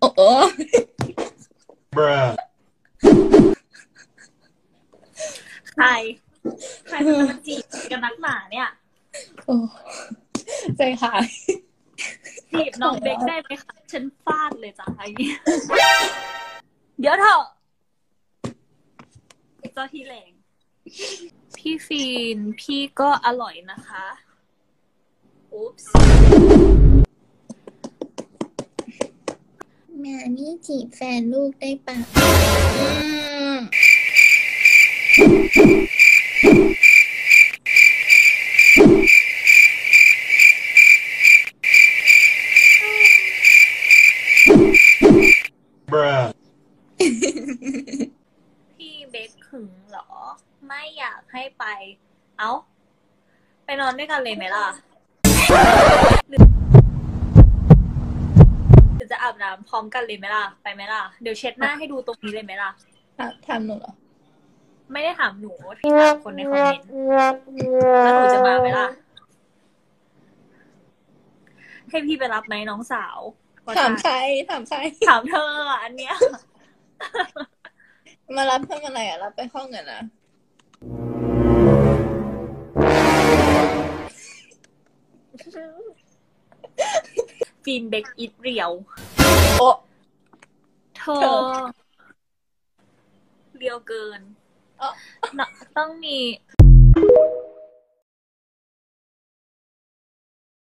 โอ้โห Bruh. ใคร ใครมันจะมาจีบกันนักหนาเนี่ยโอ้ใจหายจีบน้องเบคได้ไหมคะฉันฟาดเลยจ้ะไอ้เนี่ยเดี๋ยวเถอะเจ้าที่แรงพี่ฟีน พี่ก็อร่อยนะคะอุ๊ปส์ แม่นี่จีบแฟนลูกได้ปะอืม Bruh. พี่เบคหึงเหรอ ไม่อยากให้ไป เอ้า ไปนอนด้วยกันเลยไหมล่ะ หรือหรือจะอาบ น้ำพร้อมกันเลยไหมล่ะ ไปไหมล่ะ เดี๋ยวเช็ดหน้าให้ดูตรงนี้เลยไหมล่ะถามถามหนูเหรอ ไม่ได้ถามหนูที่ถามคนในคอมเมนต์แล้วหนูจะมาไหมล่ะ ให้พี่ไปรับไหมน้องสาว ถามใครถามใครถามเธออะอันเนี้ย มารับทำอะไรอะ รับไปห้องกันนะฟีนเบกอิดเรียว โอ้เธเธออเรียวเกินเอ้าน่ะต้องมี